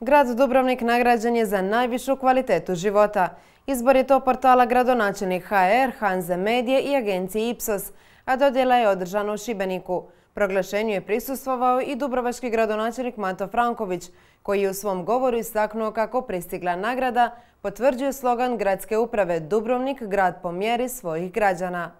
Grad Dubrovnik nagrađen je za najvišu kvalitetu života. Izbor je to portala gradonačelnik HR, Hanze Medije i agencije Ipsos, a dodjela je održana u Šibeniku. Proglašenju je prisustvovao i dubrovački gradonačelnik Mato Franković, koji je u svom govoru istaknuo kako pristigla nagrada potvrđuje slogan gradske uprave Dubrovnik, grad po mjeri svojih građana.